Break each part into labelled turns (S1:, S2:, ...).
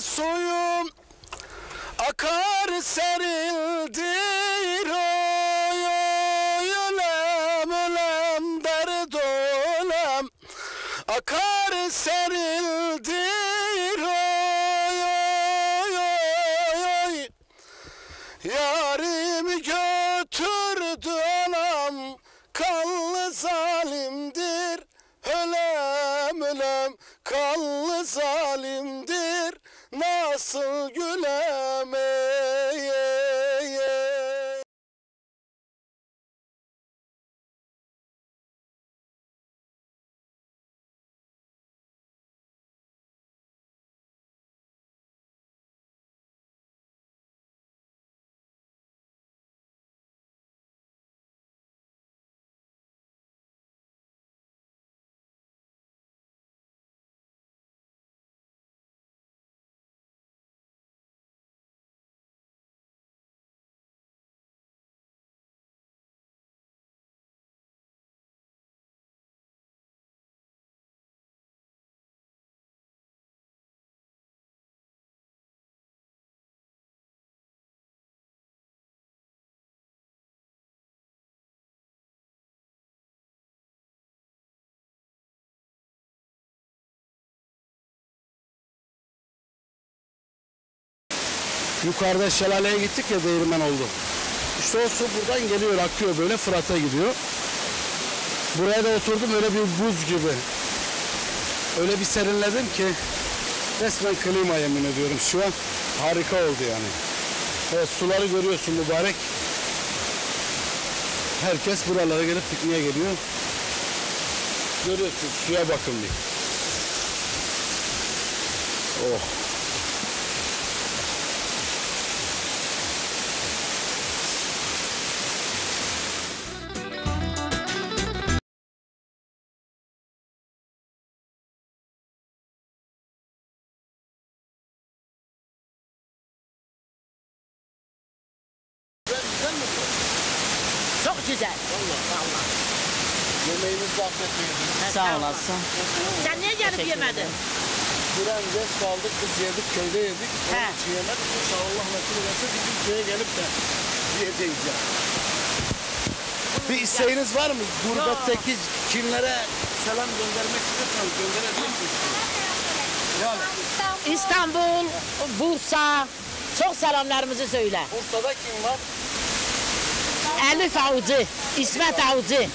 S1: suyum akar serildir Yukarıda şelaleye gittik ya değirmen oldu. İşte o su buradan geliyor, akıyor böyle Fırat'a gidiyor. Buraya da oturdum öyle bir buz gibi. Öyle bir serinledim ki resmen klima yemin ediyorum. Şu an harika oldu yani. Evet suları görüyorsun mübarek. Herkes buralara gelip pikniğe geliyor. Görüyorsun suya bakın bir. Oh. Yemeğimizi affetmeyin.
S2: Sağ olasın. Sen niye gelip yemedin?
S1: Geç kaldık biz yedik köyde yedik.
S2: He.
S1: Onun için yemedik. İnşallah nasip ederse bir gün köye gelip de yiyeceğiz ya. Bir isteğiniz var mı? Gurbetteki kimlere selam göndermek istiyorsanız gönderebilirsiniz. Yani
S2: İstanbul, Bursa. Çok selamlarımızı söyle.
S1: Bursa'da kim var?
S2: Elif Avcı, İsmet Avcı.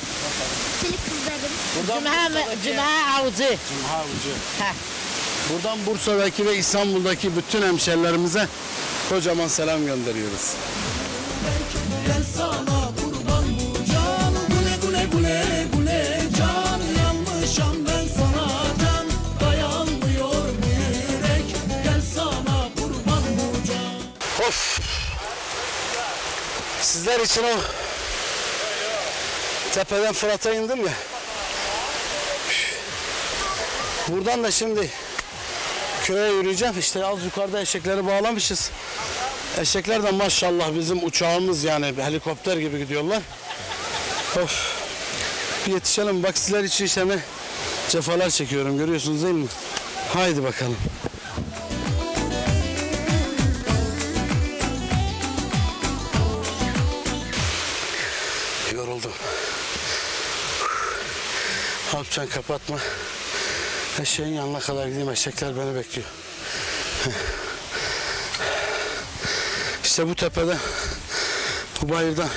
S1: Buradan
S2: Cümha,
S1: Bursa'daki-
S2: Cümha Avcı.
S1: Cumha Avcı.
S2: Heh.
S1: Buradan Bursa'daki ve İstanbul'daki bütün hemşerilerimize kocaman selam gönderiyoruz.
S3: Ben sana kurban bu can Gule gule gule gule can Yanmışam ben sana can Dayanmıyor bu yürek Gel sana kurban bu can
S1: Of. Sizler için o tepeden Fırat'a indim ya. Buradan da şimdi köye yürüyeceğim. İşte az yukarıda eşekleri bağlamışız. Eşekler de maşallah bizim uçağımız yani helikopter gibi gidiyorlar. Of. Yetişelim. Bak sizler için işte cefalar çekiyorum görüyorsunuz değil mi? Haydi bakalım. Yoruldum. Alpcan kapatma. Eşeğin yanına kadar gideyim. Eşekler beni bekliyor. İşte bu tepeden, bu bayırdan,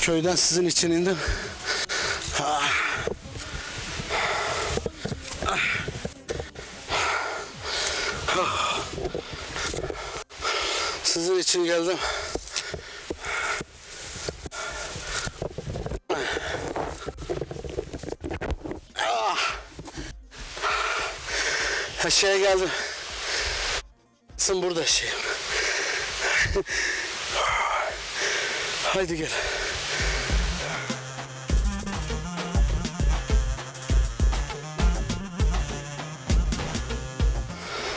S1: köyden sizin için indim. Sizin için geldim. Aşağıya geldim. Sen burada şeyim. Haydi gel.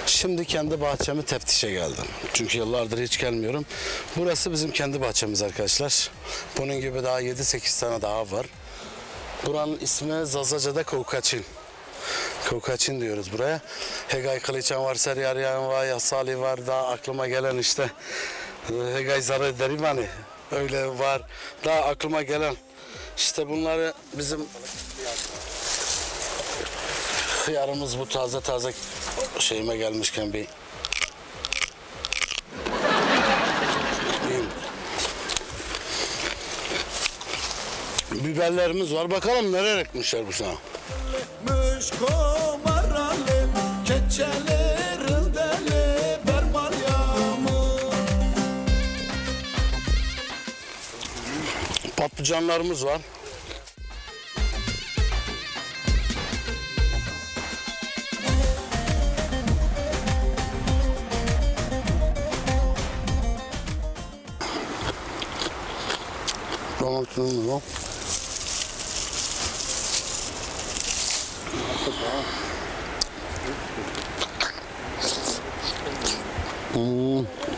S1: Şimdi kendi bahçemi teftişe geldim. Çünkü yıllardır hiç gelmiyorum. Burası bizim kendi bahçemiz arkadaşlar. Bunun gibi daha 7-8 tane daha var. Buranın ismi Zazaca'da Kokaçin. Kokaçin diyoruz buraya. Hegay Kılıçan var, Seryaryan var, Yasali var. Daha aklıma gelen işte e, Hegay Zarar derim hani. Öyle var. Daha aklıma gelen işte bunları bizim hıyarımız bu taze taze şeyime gelmişken bir. Biberlerimiz var. Bakalım nereye ekmişler bu sana. Patlıcanlarımız var. Domatesimiz var. Hmm.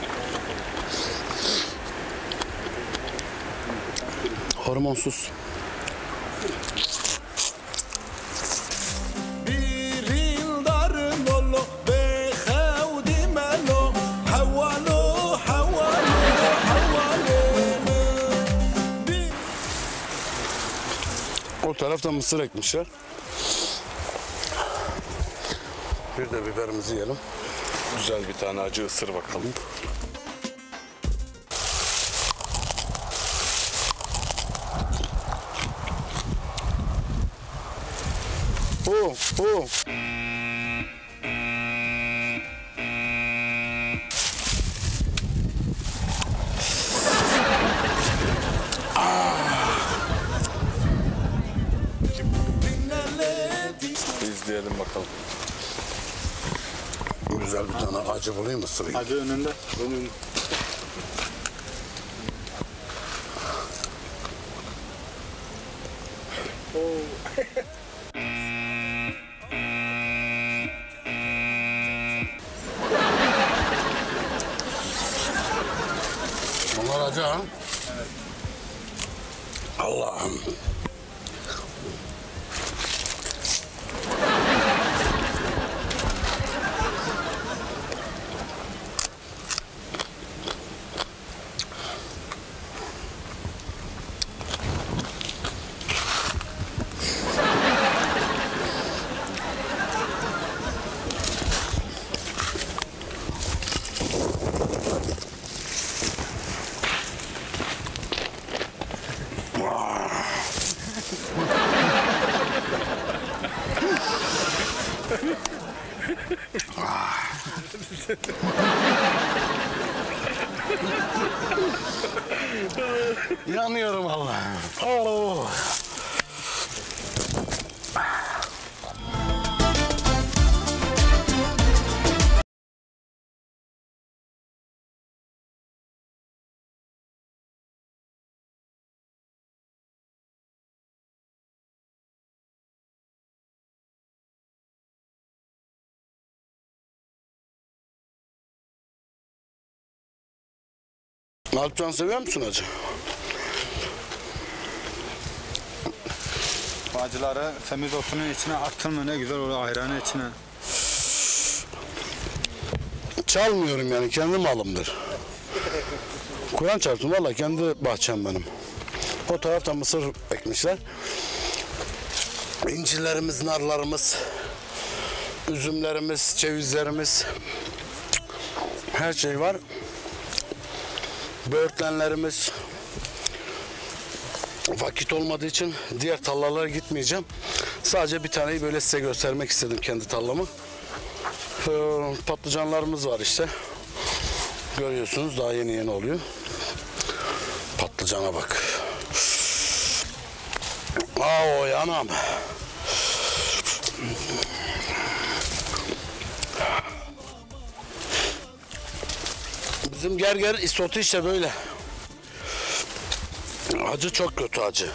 S3: Bir
S1: O tarafta mısır ekmişler. Bir de biberimizi yiyelim.
S4: Güzel bir tane acı ısır bakalım.
S3: Dinledi
S4: İzleyelim bakalım.
S1: Güzel bir tane acı bulayım mı sırayım?
S4: Acı önünde. Önünde.
S1: Alpcan seviyor musun acı?
S5: Bacıları semizotunun içine attın mı ne güzel oluyor ayranın içine.
S1: Çalmıyorum yani kendi malımdır. Kur'an çarptım valla kendi bahçem benim. O tarafta mısır ekmişler. İncirlerimiz, narlarımız, üzümlerimiz, cevizlerimiz her şey var. Böğürtlenlerimiz vakit olmadığı için diğer tarlalara gitmeyeceğim. Sadece bir taneyi böyle size göstermek istedim kendi tarlamı. Ee, patlıcanlarımız var işte. Görüyorsunuz daha yeni yeni oluyor. Patlıcana bak. Aa o yanam. Bizim gerger isotu işte böyle. Acı çok kötü acı.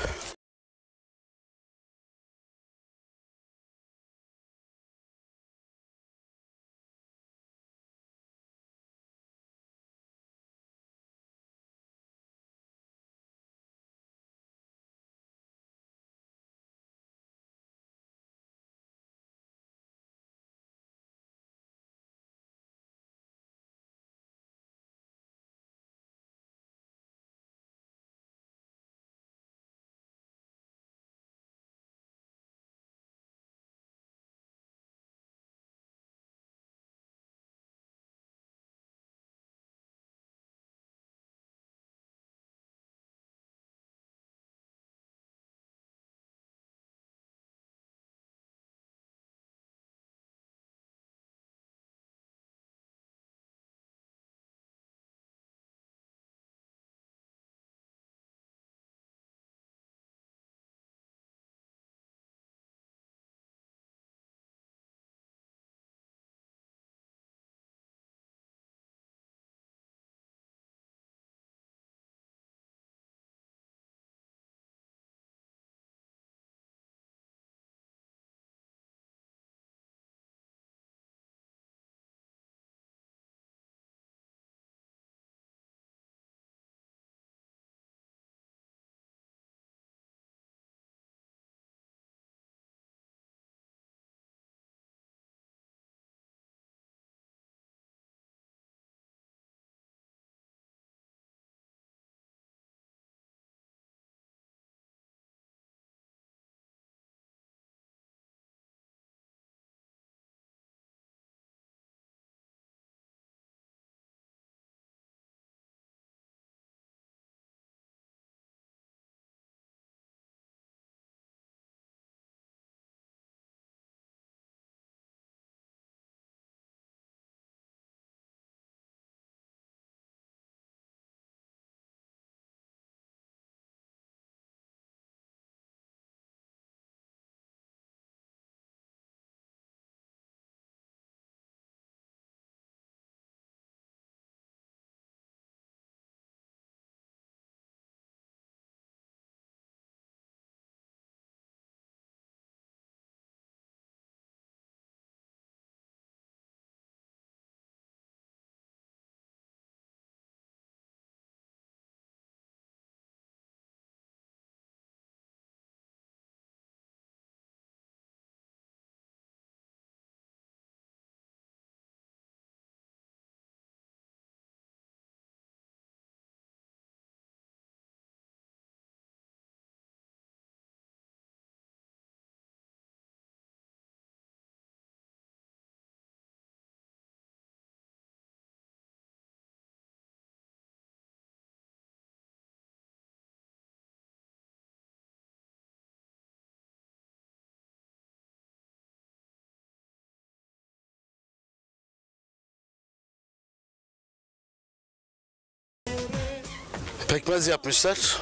S1: Pekmez yapmışlar.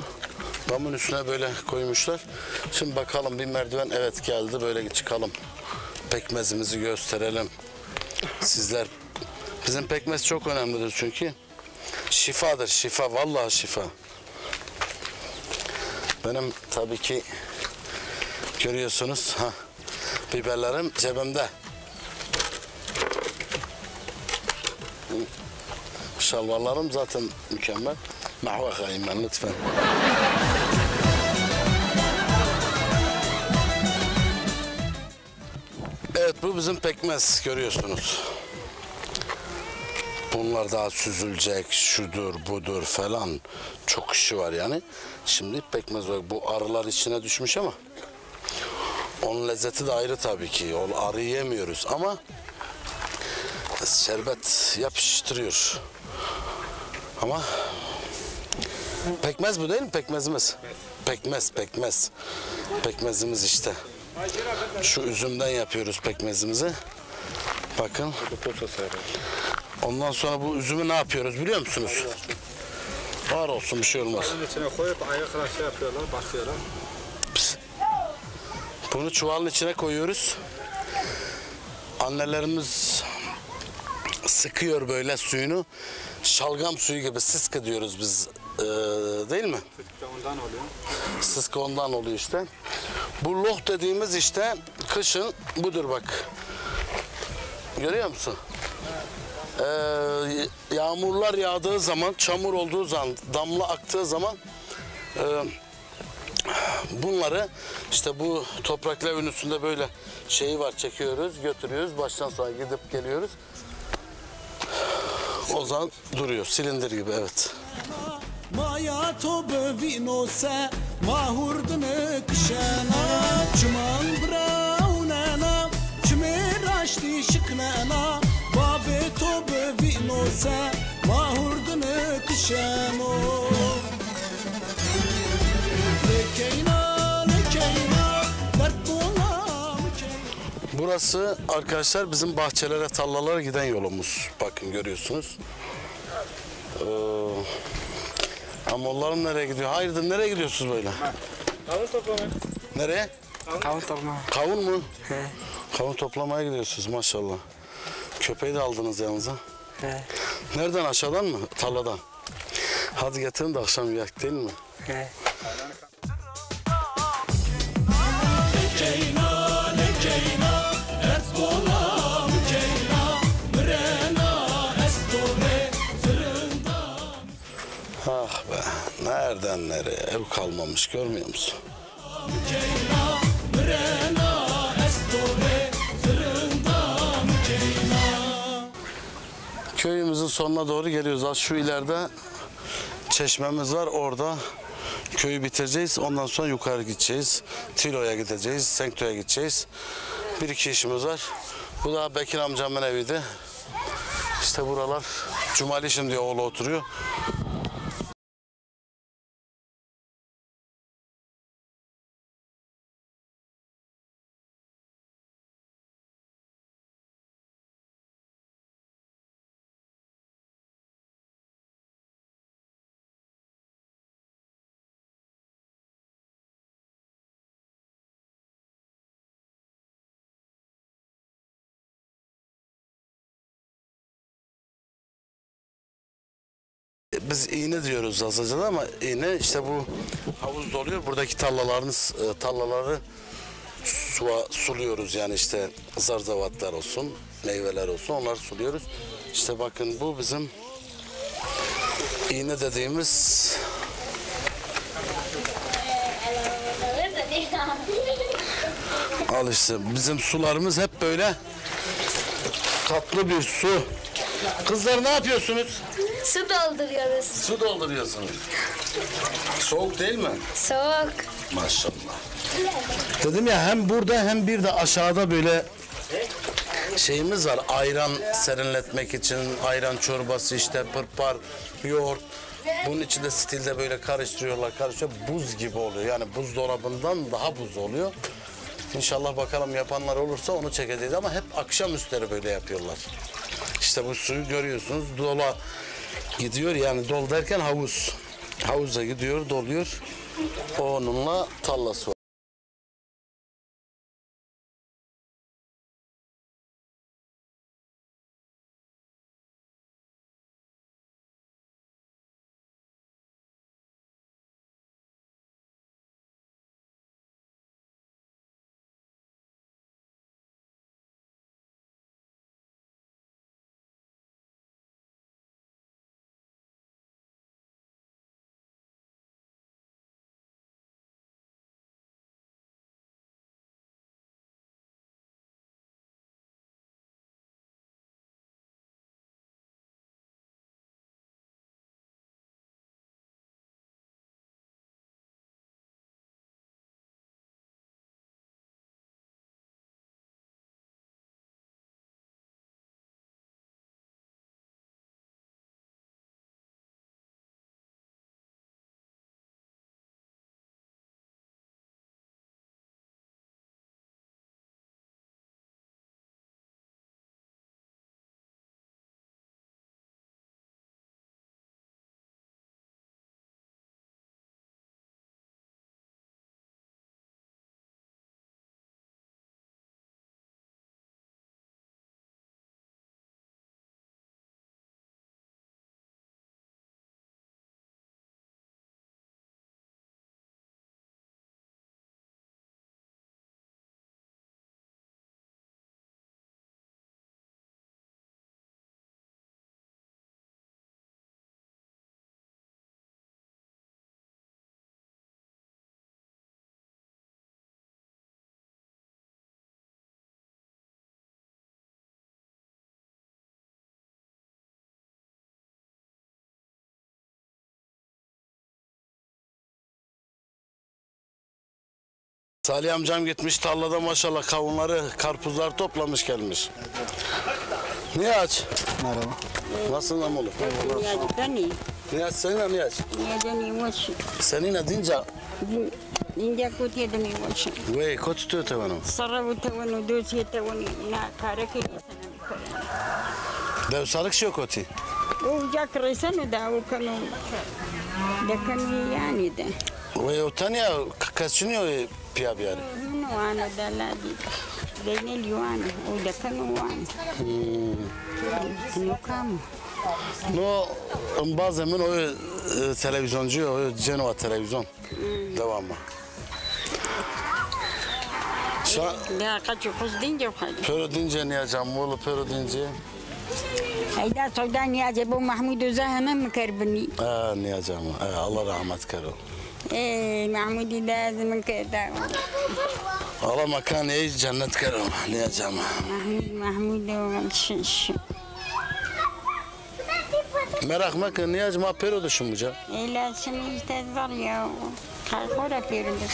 S1: Damın üstüne böyle koymuşlar. Şimdi bakalım bir merdiven evet geldi böyle çıkalım. Pekmezimizi gösterelim. Sizler bizim pekmez çok önemlidir çünkü. Şifadır şifa vallahi şifa. Benim tabii ki görüyorsunuz ha biberlerim cebimde. Şalvarlarım zaten mükemmel. Kayın ben lütfen. Evet bu bizim pekmez görüyorsunuz. Bunlar daha süzülecek, şudur budur falan. Çok işi var yani. Şimdi pekmez var. Bu arılar içine düşmüş ama onun lezzeti de ayrı tabii ki. O arıyı yemiyoruz ama şerbet yapıştırıyor. Ama pekmez bu değil mi? Pekmezimiz. Pekmez, pekmez. Pekmezimiz işte. Şu üzümden yapıyoruz pekmezimizi. Bakın. Ondan sonra bu üzümü ne yapıyoruz biliyor musunuz? Var olsun bir şey olmaz.
S5: İçine koyup ayakla şey yapıyorlar, basıyorlar.
S1: Bunu çuvalın içine koyuyoruz. Annelerimiz sıkıyor böyle suyunu. Şalgam suyu gibi sıskı diyoruz biz. Ee, değil mi?
S5: Ondan oluyor.
S1: Sıskı ondan oluyor işte. Bu loh dediğimiz işte kışın budur bak. Görüyor musun? Ee, yağmurlar yağdığı zaman, çamur olduğu zaman, damla aktığı zaman e, bunları işte bu toprakların üstünde böyle şeyi var çekiyoruz, götürüyoruz. Baştan sona gidip geliyoruz. O zaman duruyor. Silindir gibi evet.
S3: Maya to bevino se mahurdne kşena Çman braunena çmer aşti şıknena Babe to bevino se mahurdne kşena Lekeyna lekeyna dert dola lekeyna
S1: Burası arkadaşlar bizim bahçelere, tarlalara giden yolumuz. Bakın görüyorsunuz. Ee, amollarım nereye gidiyor? Hayırdır nereye gidiyorsunuz böyle?
S5: Kavun toplamaya.
S1: Nereye?
S5: Kavun toplamaya.
S1: Kavun mu? Kavun toplamaya gidiyorsunuz maşallah. Köpeği de aldınız yanınıza.
S6: He,
S1: Nereden aşağıdan mı? Tarladan. Hadi getirin de akşam yak değil mi?
S6: he.
S1: Nereden nereye? Ev kalmamış görmüyor musun? Köyümüzün sonuna doğru geliyoruz. Az şu ileride çeşmemiz var. Orada köyü bitireceğiz. Ondan sonra yukarı gideceğiz. Tilo'ya gideceğiz. Senkto'ya gideceğiz. Bir iki işimiz var. Bu da Bekir amcamın eviydi. İşte buralar. Cumali şimdi oğlu oturuyor. Biz iğne diyoruz Azaca'da ama iğne işte bu havuz doluyor. Buradaki tarlaların e, tarlaları suya suluyoruz yani işte zarzavatlar olsun, meyveler olsun onları suluyoruz. İşte bakın bu bizim iğne dediğimiz al işte bizim sularımız hep böyle katlı bir su. Kızlar ne yapıyorsunuz?
S7: Su dolduruyoruz.
S1: Su dolduruyorsunuz. Soğuk değil mi?
S7: Soğuk.
S1: Maşallah. Dedim ya hem burada hem bir de aşağıda böyle şeyimiz var. Ayran serinletmek için ayran çorbası işte pırpar, yoğurt. Bunun içinde stilde böyle karıştırıyorlar, karıştırıyor. Buz gibi oluyor. Yani buzdolabından daha buz oluyor. İnşallah bakalım yapanlar olursa onu çekeceğiz ama hep akşam üstleri böyle yapıyorlar. İşte bu suyu görüyorsunuz. Dola gidiyor yani dol derken havuz. Havuza gidiyor, doluyor. Onunla tallası var. Salih amcam gitmiş tarlada maşallah kavunları, karpuzlar toplamış gelmiş. Niye aç?
S5: Merhaba.
S1: Nasılsın amolu?
S6: Niyazi
S1: Niyaç seninle Niyaç.
S6: Niyazi washi
S1: Seninle dince
S6: India kote da ni washi
S1: ve kötü tüte benim.
S6: Sarrafu ta wani dosi ta wani na kare ke ne
S1: Devsalık şey kötü.
S6: Kare sanu da o kanu da kanu yani da
S1: Ve o tanya kaçınıyor piya bir yere.
S6: Nuno ana da ladi da ne liwana o da kanu wani No
S1: No bazen o e, televizyoncu o Cenova televizyon. Devamı. Şu an
S6: da kaçı kuz dince khadi
S1: Pero dince Niyaç amolu pero dince.
S6: Hayda soda niyazi bu Mahmud Zahana mı karbani
S1: Ha Niyaç ama. Ha, Allah rahmet karo.
S6: Eh Mahmud lazım kada
S1: Allah makan iyi cennet karo. Niyaç ama.
S6: Mahmud Mahmud o şiş
S1: Merak mı Niyaç ma pero düşünmeyeceğim.
S6: Ela seni işte var ya. Kalkora perinde.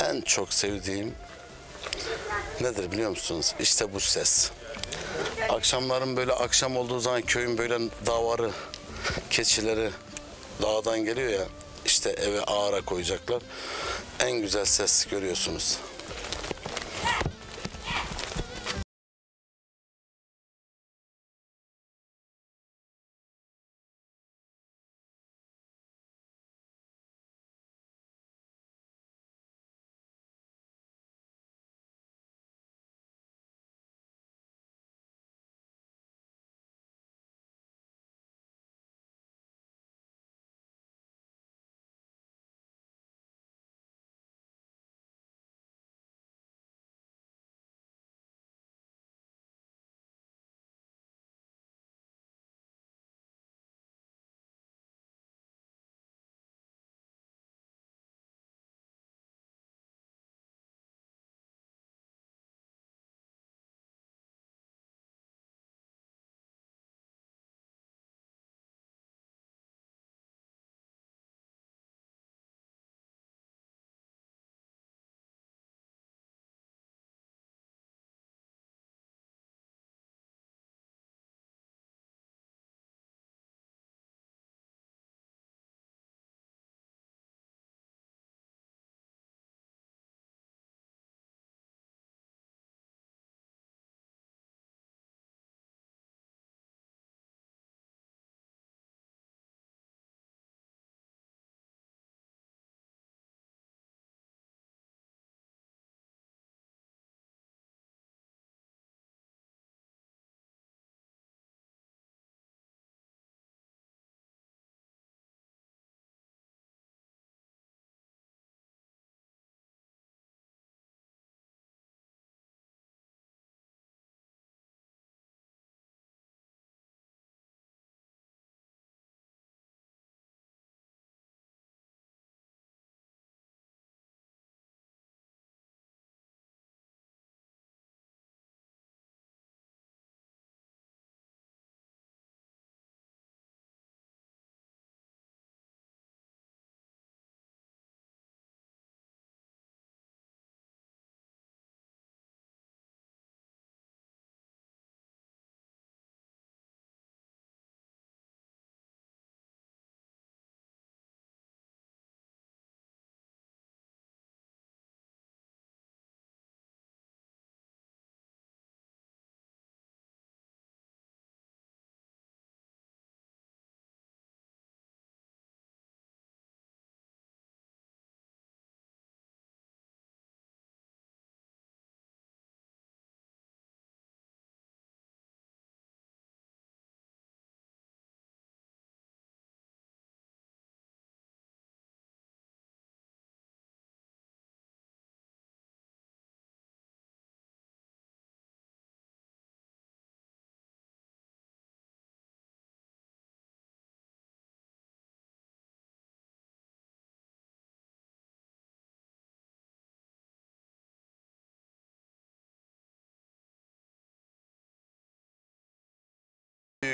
S1: En çok sevdiğim nedir biliyor musunuz? İşte bu ses. Akşamların böyle akşam olduğu zaman köyün böyle davarı, keçileri dağdan geliyor ya. işte eve ağara koyacaklar. En güzel ses görüyorsunuz.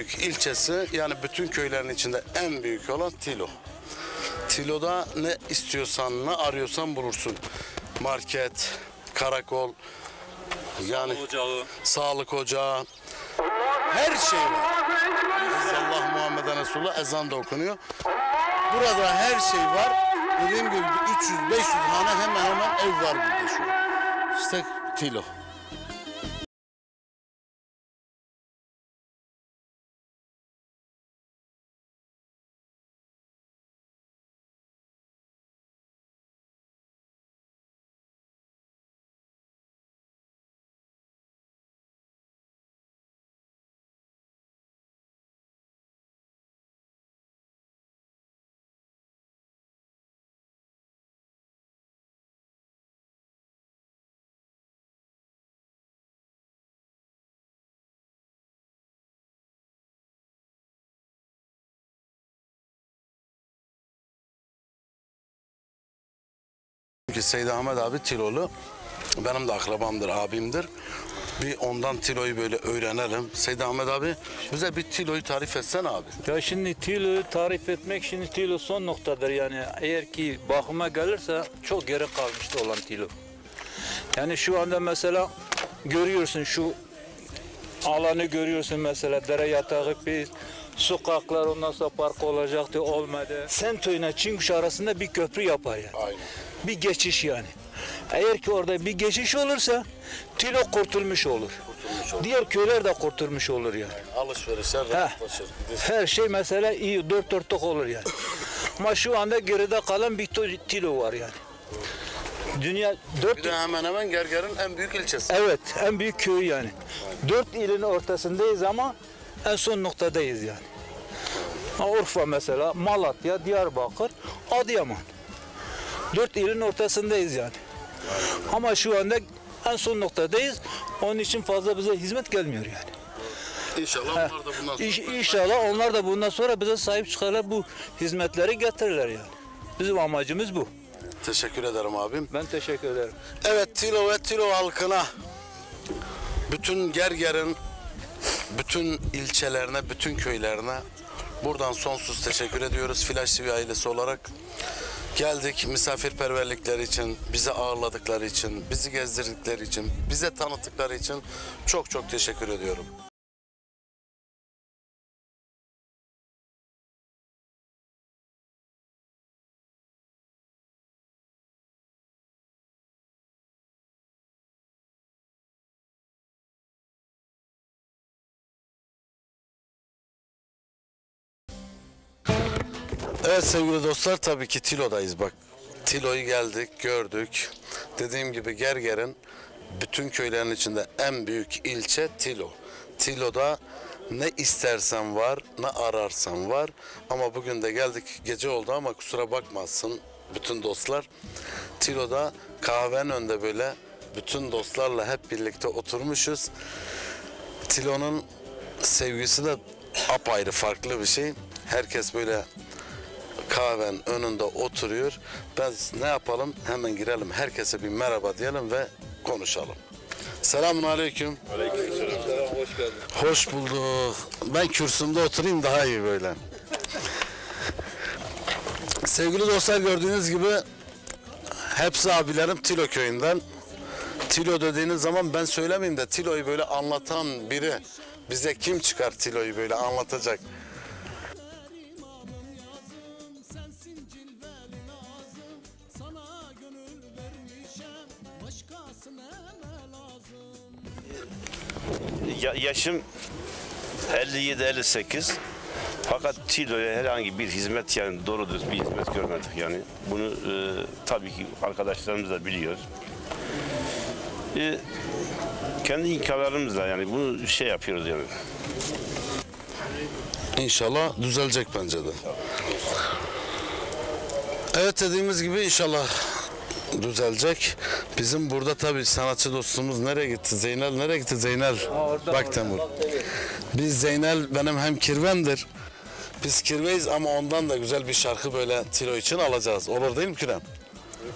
S1: Büyük ilçesi yani bütün köylerin içinde en büyük olan Tilo. Tilo'da ne istiyorsan ne arıyorsan bulursun. Market, karakol, yani sağlık ocağı, her şey var. Allah Muhammeden Resulullah ezan da okunuyor. Burada her şey var. Dediğim gibi 300-500 hane hemen hemen ev var burada şu an. İşte Tilo. Çünkü Seydi Ahmet abi Tilolu. Benim de akrabamdır, abimdir. Bir ondan Tilo'yu böyle öğrenelim. Seydi Ahmet abi bize bir Tilo'yu tarif etsene abi.
S8: Ya şimdi Tilo tarif etmek şimdi Tilo son noktadır yani eğer ki bakıma gelirse çok geri kalmıştı olan Tilo. Yani şu anda mesela görüyorsun şu alanı görüyorsun mesela dere yatağı bir sokaklar ondan sonra park olacaktı olmadı. Sento ile Çinkuş arasında bir köprü yapar yani.
S1: Aynen.
S8: Bir geçiş yani. Eğer ki orada bir geçiş olursa Tilo kurtulmuş olur. Diğer köyler de kurtulmuş olur yani.
S1: Alışverişler rahatlaşır.
S8: Her şey mesela iyi dört dörtlük olur yani. Ama şu anda geride kalan bir tilo var yani. Dünya dört
S1: Bir de hemen hemen Gerger'in en büyük ilçesi.
S8: evet en büyük köy yani. Dört ilin ortasındayız ama en son noktadayız yani. Urfa mesela, Malatya, Diyarbakır, Adıyaman. Dört ilin ortasındayız yani. Ama şu anda en son noktadayız. Onun için fazla bize hizmet gelmiyor yani.
S1: İnşallah onlar da bundan sonra.
S8: İş, inşallah onlar da bundan sonra bize sahip çıkarlar bu hizmetleri getirirler yani. Bizim amacımız bu.
S1: Teşekkür ederim abim.
S8: Ben teşekkür ederim.
S1: Evet Tilo ve Tilo halkına bütün Gerger'in bütün ilçelerine, bütün köylerine buradan sonsuz teşekkür ediyoruz Flash TV ailesi olarak. Geldik misafirperverlikleri için, bizi ağırladıkları için, bizi gezdirdikleri için, bize tanıttıkları için çok çok teşekkür ediyorum. Evet sevgili dostlar tabii ki Tilo'dayız bak. Tilo'yu geldik, gördük. Dediğim gibi Gerger'in bütün köylerin içinde en büyük ilçe Tilo. Tilo'da ne istersen var, ne ararsan var. Ama bugün de geldik gece oldu ama kusura bakmazsın bütün dostlar. Tilo'da kahvenin önünde böyle bütün dostlarla hep birlikte oturmuşuz. Tilo'nun sevgisi de apayrı farklı bir şey. Herkes böyle kahvenin önünde oturuyor. Biz ne yapalım? Hemen girelim. Herkese bir merhaba diyelim ve konuşalım. Selamun aleyküm.
S9: hoş geldin.
S1: Hoş bulduk. Ben kürsümde oturayım daha iyi böyle. Sevgili dostlar gördüğünüz gibi hepsi abilerim Tilo köyünden. Tilo dediğiniz zaman ben söylemeyeyim de Tilo'yu böyle anlatan biri bize kim çıkar Tilo'yu böyle anlatacak?
S10: Ya- yaşım 57-58. Fakat Tilo'ya herhangi bir hizmet yani doğru düz bir hizmet görmedik yani. Bunu e, tabii ki arkadaşlarımız da biliyor. E, kendi imkanlarımızla yani bunu şey yapıyoruz yani.
S1: İnşallah düzelecek bence de. Evet dediğimiz gibi inşallah düzelecek. Bizim burada tabii sanatçı dostumuz nereye gitti? Zeynel nereye gitti Zeynel? Bak Temur. Biz Zeynel benim hem kirvemdir. Biz kirveyiz ama ondan da güzel bir şarkı böyle Tilo için alacağız. Olur değil mi Kürem?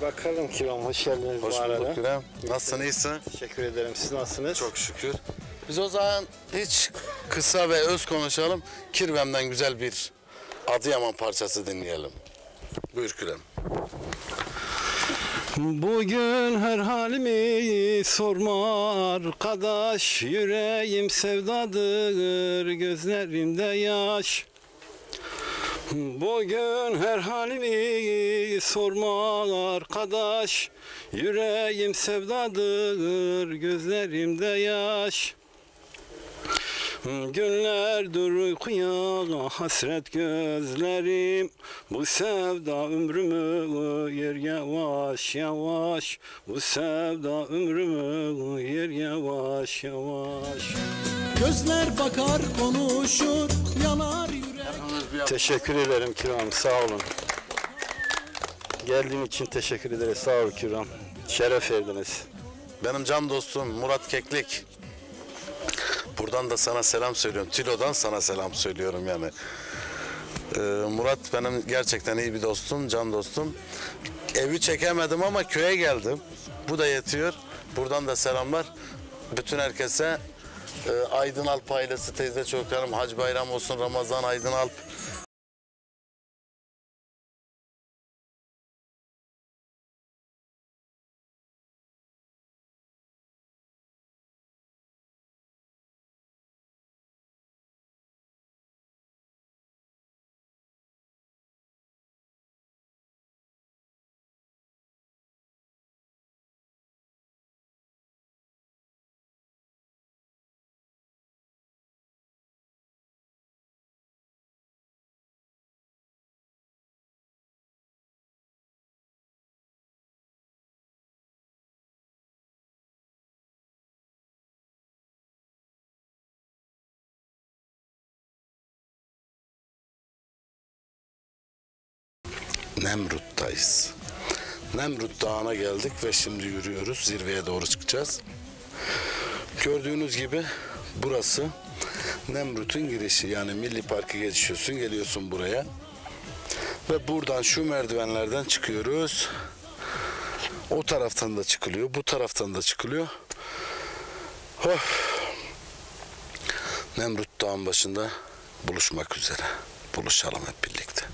S5: Bakalım Kiram hoş geldiniz
S1: Hoş
S5: bu arada.
S1: bulduk Kürem. Nasılsın iyisin?
S5: Teşekkür ederim. Siz nasılsınız?
S1: Çok şükür. Biz o zaman hiç kısa ve öz konuşalım. Kirvem'den güzel bir Adıyaman parçası dinleyelim. Buyur Kürem.
S5: Bugün her halimi sorma arkadaş Yüreğim sevdadır gözlerimde yaş. Bugün her halimi sorma arkadaş Yüreğim sevdadır gözlerimde yaş Günlerdir uykuya hasret gözlerim. Bu sevda ömrümü yer yavaş yavaş. Bu sevda ömrümü yer yavaş yavaş.
S3: Gözler bakar konuşur Yanar yürek
S5: Teşekkür ederim Kiram sağ olun. Geldiğin için teşekkür ederiz. Sağ ol Kiram. Şeref verdiniz.
S1: Benim can dostum Murat Keklik. Buradan da sana selam söylüyorum. Tilo'dan sana selam söylüyorum yani. Ee, Murat benim gerçekten iyi bir dostum, can dostum. Evi çekemedim ama köye geldim. Bu da yetiyor. Buradan da selamlar. bütün herkese e, Aydın Alp ailesi teyze çocuklarım Hac Bayram olsun Ramazan Aydın Alp Nemrut'tayız. Nemrut Dağı'na geldik ve şimdi yürüyoruz. Zirveye doğru çıkacağız. Gördüğünüz gibi burası Nemrut'un girişi. Yani Milli Parkı geçiyorsun, geliyorsun buraya. Ve buradan şu merdivenlerden çıkıyoruz. O taraftan da çıkılıyor, bu taraftan da çıkılıyor. Oh. Nemrut Dağı'nın başında buluşmak üzere. Buluşalım hep birlikte.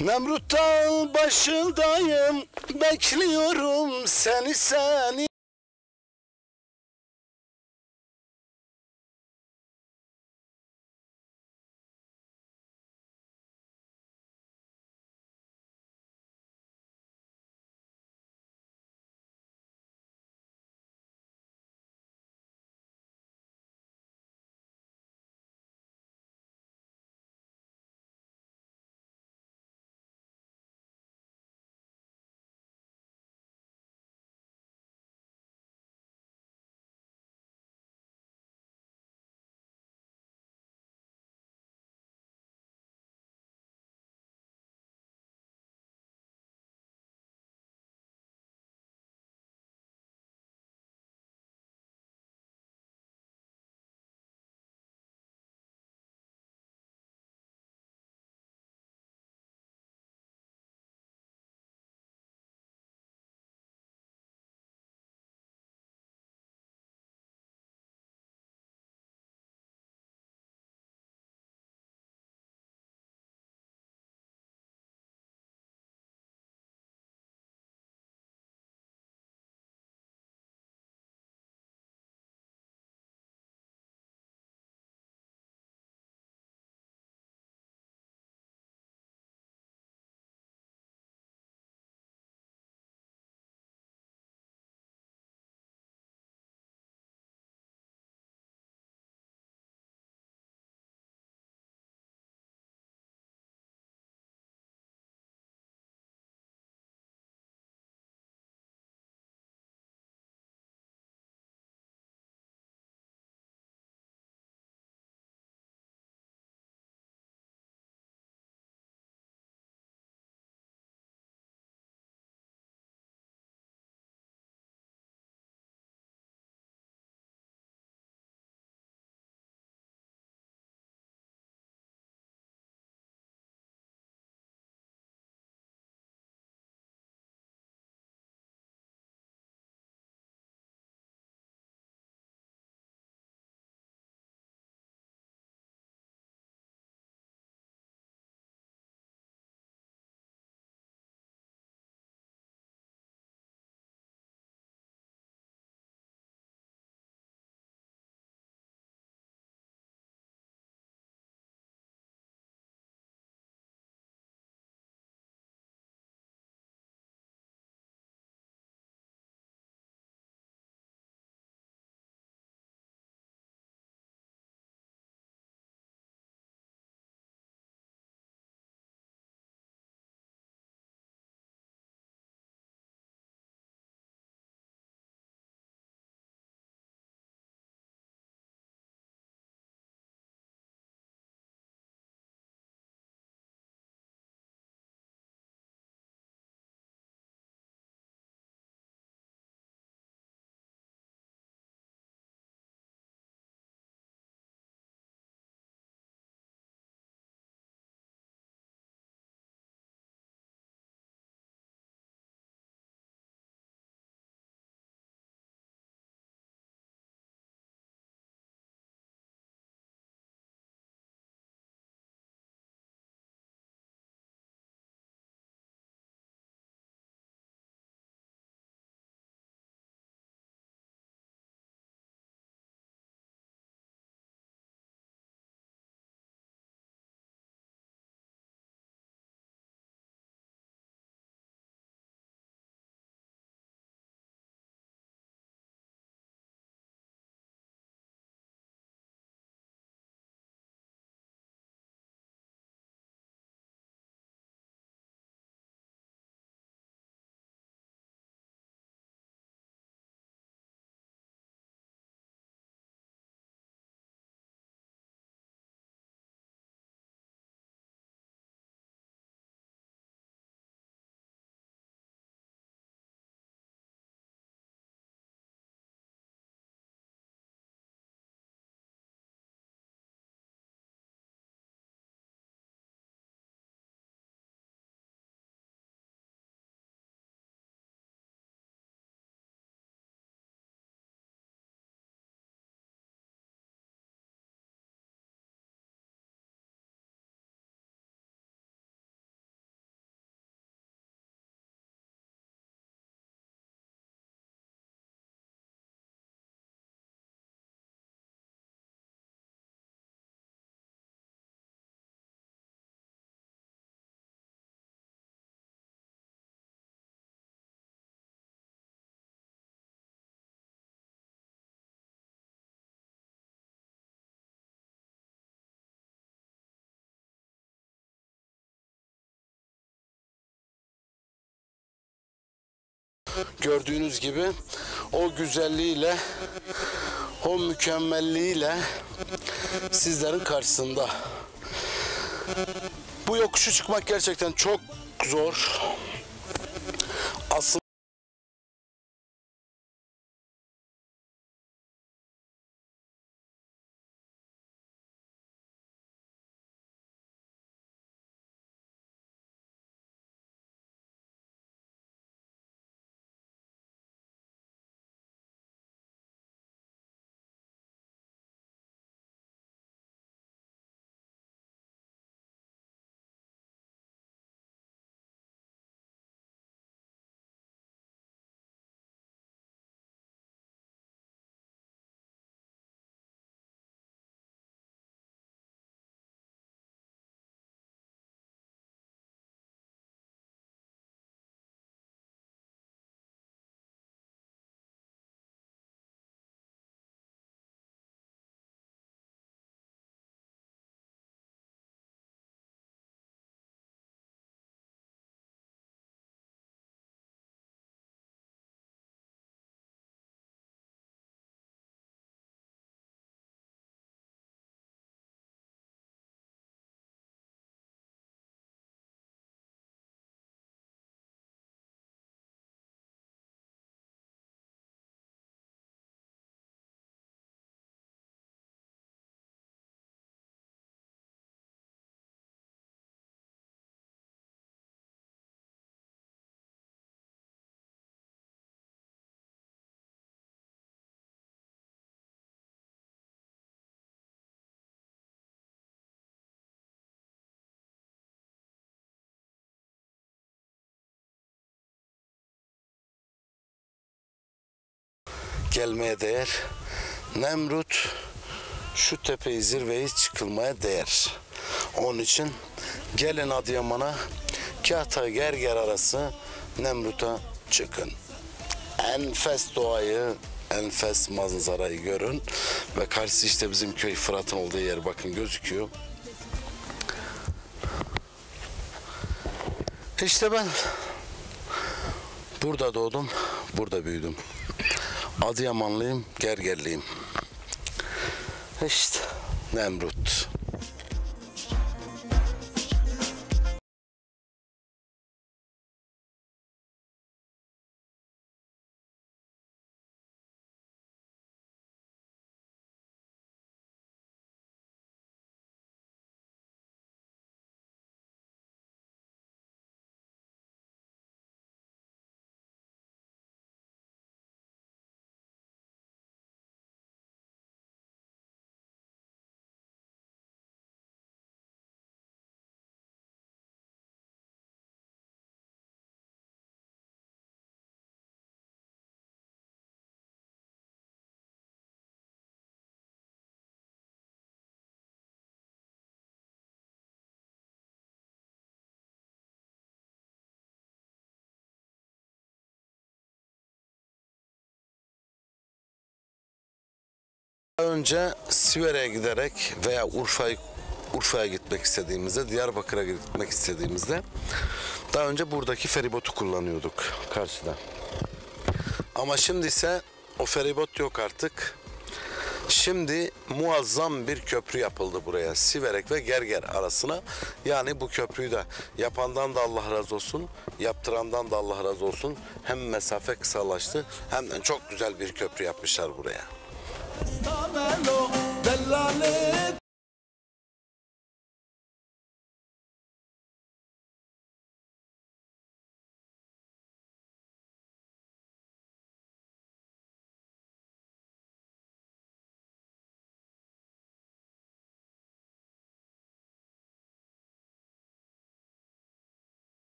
S1: Nemrut Dağ başındayım Bekliyorum seni seni gördüğünüz gibi o güzelliğiyle o mükemmelliğiyle sizlerin karşısında. Bu yokuşu çıkmak gerçekten çok zor. Gelmeye değer. Nemrut şu tepeyi zirveyi çıkılmaya değer. Onun için gelin Adıyaman'a Kahta Gerger arası Nemrut'a çıkın. Enfes doğayı, enfes manzarayı görün. Ve karşısı işte bizim köy Fırat'ın olduğu yer bakın gözüküyor. İşte ben burada doğdum, burada büyüdüm. Adıyamanlıyım, Gergerliyim. İşte Nemrut. Önce Siverek'e giderek veya Urfa'ya Urfa'ya gitmek istediğimizde, Diyarbakır'a gitmek istediğimizde daha önce buradaki feribotu kullanıyorduk karşıda. Ama şimdi ise o feribot yok artık. Şimdi muazzam bir köprü yapıldı buraya. Siverek ve Gerger arasına. Yani bu köprüyü de yapandan da Allah razı olsun, yaptırandan da Allah razı olsun. Hem mesafe kısalaştı hem de çok güzel bir köprü yapmışlar buraya.
S3: استعمله دلالي